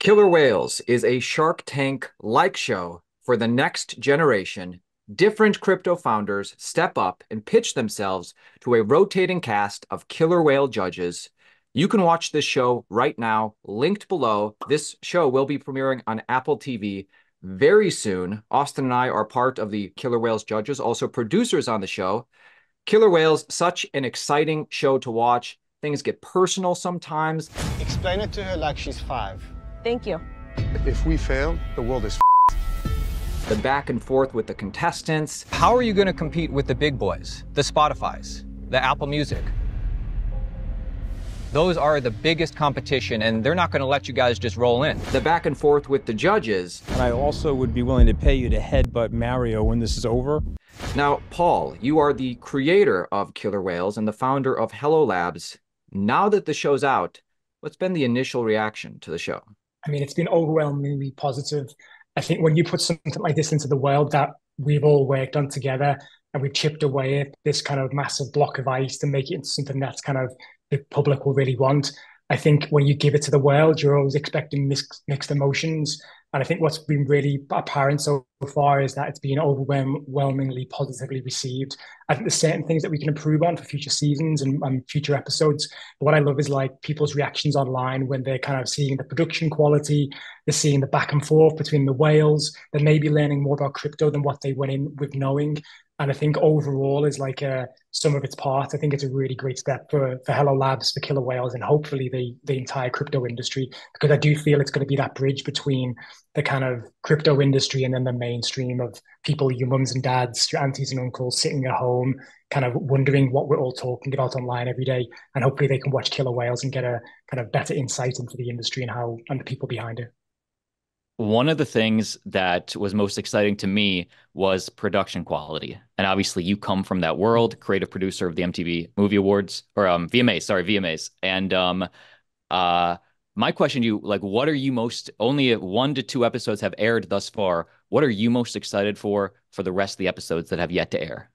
Killer Whales is a Shark Tank like show for the next generation. Different crypto founders step up and pitch themselves to a rotating cast of killer whale judges. You can watch this show right now, linked below. This show will be premiering on Apple TV very soon. Austin and I are part of the Killer Whales judges, also producers on the show. Killer Whales, such an exciting show to watch. Things get personal sometimes. Explain it to her like she's five. Thank you. If we fail, the world is the back and forth with the contestants. How are you going to compete with the big boys, the Spotify's, the Apple Music? Those are the biggest competition, and they're not going to let you guys just roll in. The back and forth with the judges. And I also would be willing to pay you to headbutt Mario when this is over. Now, Paul, you are the creator of Killer Whales and the founder of Hello Labs. Now that the show's out, what's been the initial reaction to the show? I mean, it's been overwhelmingly positive. I think when you put something like this into the world that we've all worked on together and we've chipped away at this kind of massive block of ice to make it into something that's kind of the public will really want. I think when you give it to the world, you're always expecting mixed, mixed emotions. And I think what's been really apparent so far is that it's been overwhelmingly positively received. I think there's certain things that we can improve on for future seasons and, and, future episodes. But what I love is like people's reactions online when they're kind of seeing the production quality, they're seeing the back and forth between the whales, they may be learning more about crypto than what they went in with knowing. And I think overall is like uh, a sum of its parts. I think it's a really great step for, for Hello Labs, for Killer Whales, and hopefully the the entire crypto industry, because I do feel it's going to be that bridge between the kind of crypto industry and then the mainstream of people, your mums and dads, your aunties and uncles sitting at home, kind of wondering what we're all talking about online every day. And hopefully they can watch Killer Whales and get a kind of better insight into the industry and how and the people behind it one of the things that was most exciting to me was production quality. And obviously, you come from that world, creative producer of the MTV Movie Awards or um, VMAs, sorry, VMAs. And um, uh, my question to you, like, what are you most? Only one to two episodes have aired thus far. What are you most excited for for the rest of the episodes that have yet to air?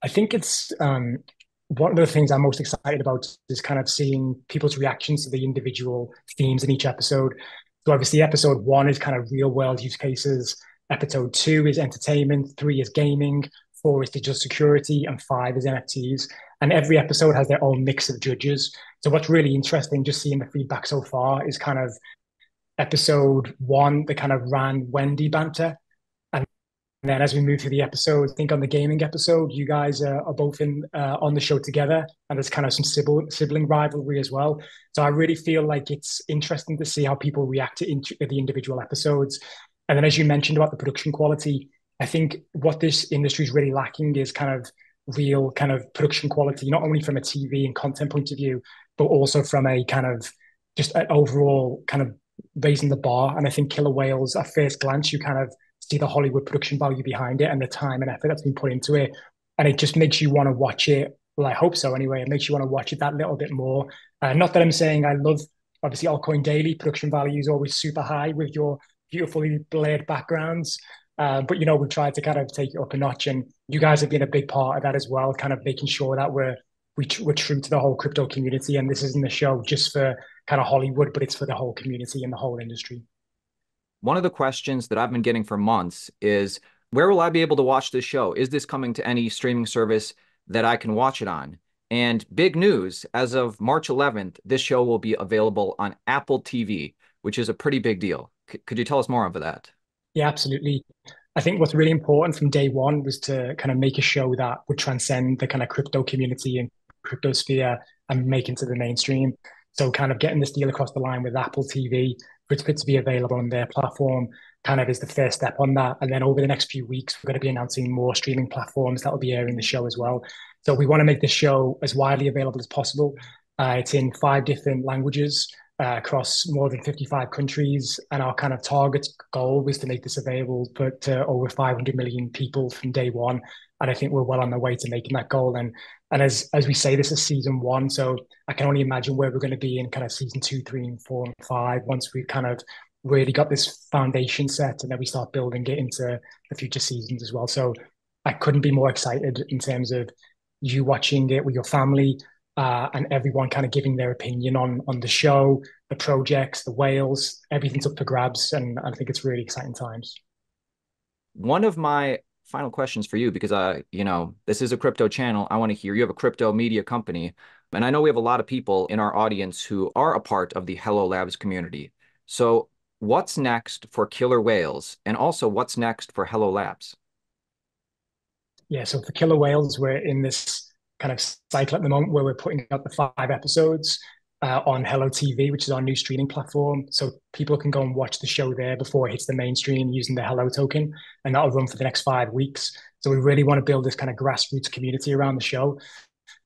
I think it's um, one of the things I'm most excited about is kind of seeing people's reactions to the individual themes in each episode. So obviously, episode one is kind of real world use cases. Episode two is entertainment. Three is gaming. Four is digital security, and five is NFTs. And every episode has their own mix of judges. So what's really interesting, just seeing the feedback so far, is kind of episode one, the kind of Ran Wendy banter, and then as we move through the episode, I think on the gaming episode, you guys are, are both in uh, on the show together, and there's kind of some sibling, sibling rivalry as well. So I really feel like it's interesting to see how people react to the individual episodes. And then, as you mentioned about the production quality, I think what this industry is really lacking is kind of real kind of production quality, not only from a TV and content point of view, but also from a kind of just an overall kind of raising the bar. And I think Killer Whales, at first glance, you kind of see the Hollywood production value behind it and the time and effort that's been put into it. And it just makes you want to watch it. Well, I hope so anyway. It makes you want to watch it that little bit more. Uh, not that I'm saying I love, obviously, Altcoin Daily production value is always super high with your beautifully blurred backgrounds. Uh, but, you know, we tried to kind of take it up a notch. And you guys have been a big part of that as well, kind of making sure that we're, we, we're true to the whole crypto community. And this isn't a show just for kind of Hollywood, but it's for the whole community and the whole industry. One of the questions that I've been getting for months is where will I be able to watch this show? Is this coming to any streaming service that I can watch it on? And big news as of March 11th, this show will be available on Apple TV, which is a pretty big deal. C- could you tell us more about that? Yeah, absolutely. I think what's really important from day one was to kind of make a show that would transcend the kind of crypto community and crypto sphere and make into the mainstream. So, kind of getting this deal across the line with Apple TV for it to be available on their platform kind of is the first step on that. And then over the next few weeks, we're going to be announcing more streaming platforms that will be airing the show as well. So we want to make the show as widely available as possible. Uh, it's in five different languages uh, across more than 55 countries. And our kind of target goal was to make this available but to over 500 million people from day one. And I think we're well on the way to making that goal. And and as as we say, this is season one, so I can only imagine where we're going to be in kind of season two, three, and four, and five once we've kind of really got this foundation set, and then we start building it into the future seasons as well. So I couldn't be more excited in terms of you watching it with your family uh, and everyone kind of giving their opinion on on the show, the projects, the whales, everything's up for grabs, and I think it's really exciting times. One of my final questions for you, because uh, you know, this is a crypto channel. I want to hear you have a crypto media company, and I know we have a lot of people in our audience who are a part of the Hello Labs community. So, what's next for Killer Whales, and also what's next for Hello Labs? Yeah, so for Killer Whales, we're in this kind of cycle at the moment where we're putting out the five episodes uh, on Hello TV, which is our new streaming platform. So people can go and watch the show there before it hits the mainstream using the Hello token, and that'll run for the next five weeks. So we really want to build this kind of grassroots community around the show.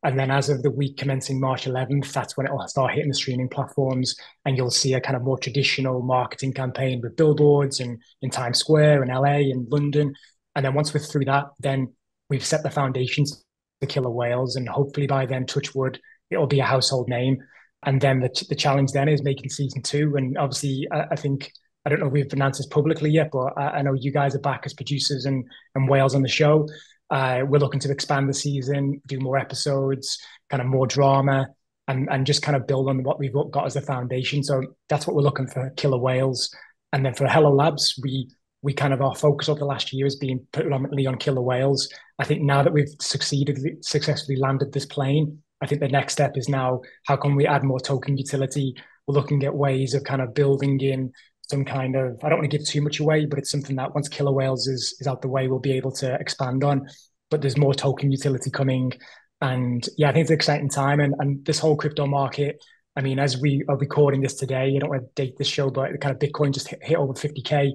And then as of the week commencing March 11th, that's when it will start hitting the streaming platforms. And you'll see a kind of more traditional marketing campaign with billboards and in Times Square and LA and London. And then once we're through that, then we've set the foundations for Killer Whales. And hopefully by then, Touchwood, it'll be a household name. And then the, the challenge then is making season two. And obviously, I, I think, I don't know if we've announced this publicly yet, but I, I, know you guys are back as producers and, and Whales on the show. Uh, we're looking to expand the season, do more episodes, kind of more drama, and, and just kind of build on what we've got as a foundation. So that's what we're looking for Killer Whales. And then for Hello Labs, we we kind of our focus over the last year has been predominantly on killer whales. I think now that we've succeeded successfully landed this plane, I think the next step is now how can we add more token utility? We're looking at ways of kind of building in some kind of I don't want to give too much away, but it's something that once Killer Whales is is out the way, we'll be able to expand on. But there's more token utility coming. And yeah, I think it's an exciting time. And and this whole crypto market, I mean, as we are recording this today, I don't want to date this show, but the kind of Bitcoin just hit, hit over 50K.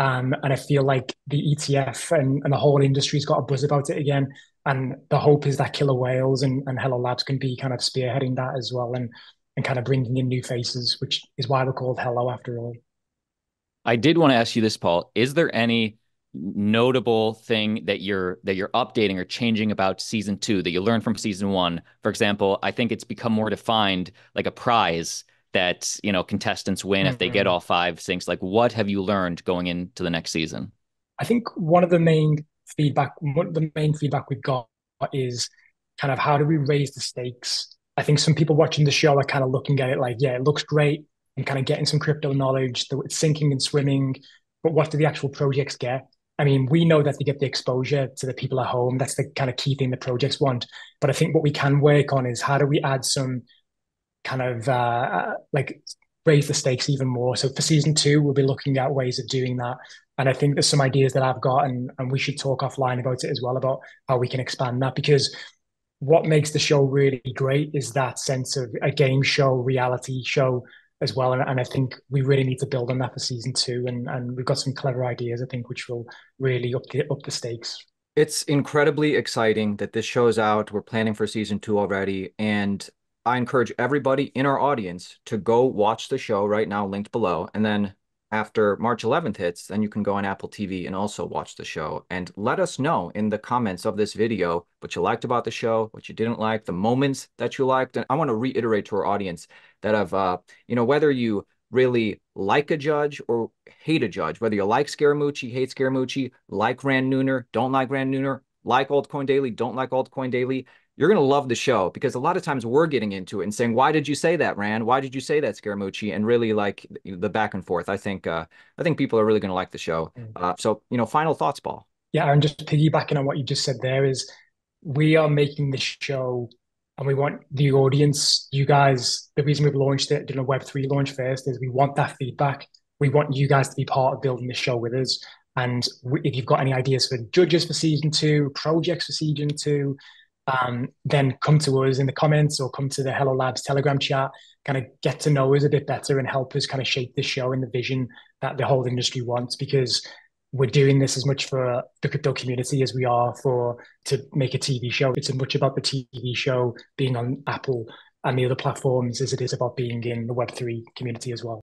Um, and I feel like the ETF and, and the whole industry's got a buzz about it again. And the hope is that Killer Whales and, and Hello Labs can be kind of spearheading that as well and, and kind of bringing in new faces, which is why we're called Hello after all. I did want to ask you this, Paul. Is there any notable thing that you're that you're updating or changing about season two that you learned from season one? For example, I think it's become more defined, like a prize that you know contestants win mm-hmm. if they get mm-hmm. all five sinks. Like, what have you learned going into the next season? I think one of the main feedback, the main feedback we've got is kind of how do we raise the stakes? I think some people watching the show are kind of looking at it like, yeah, it looks great. and kind of getting some crypto knowledge, it's sinking and swimming. But what do the actual projects get? I mean, we know that they get the exposure to the people at home. That's the kind of key thing the projects want. But I think what we can work on is how do we add some kind of uh, uh like raise the stakes even more. So for season two, we'll be looking at ways of doing that. And I think there's some ideas that I've got, and, and we should talk offline about it as well about how we can expand that because what makes the show really great is that sense of a game show, reality show as well. And, and I think we really need to build on that for season two. And, and we've got some clever ideas, I think, which will really up the up the stakes. It's incredibly exciting that this show's out. We're planning for season two already. And I encourage everybody in our audience to go watch the show right now, linked below. And then after March 11th hits, then you can go on Apple TV and also watch the show. And let us know in the comments of this video what you liked about the show, what you didn't like, the moments that you liked. And I want to reiterate to our audience that of, uh, you know, whether you really like a judge or hate a judge, whether you like Scaramucci, hate Scaramucci, like Ran Neuner, don't like Ran Neuner, like Altcoin Daily, don't like Altcoin Daily, you're going to love the show because a lot of times we're getting into it and saying, why did you say that, Ran? Why did you say that, Scaramucci? And really like the back and forth. I think, uh, I think people are really going to like the show. Mm. Uh, so, you know, final thoughts, Paul. Yeah. And just piggybacking on what you just said there is we are making this show and we want the audience, you guys, the reason we've launched it, doing a Web3 launch first is we want that feedback. We want you guys to be part of building the show with us. And if you've got any ideas for judges for season two, projects for season two, um, then come to us in the comments or come to the Hello Labs Telegram chat, kind of get to know us a bit better and help us kind of shape the show and the vision that the whole industry wants because we're doing this as much for the crypto community as we are for to make a TV show. It's as much about the TV show being on Apple and the other platforms as it is about being in the Web3 community as well.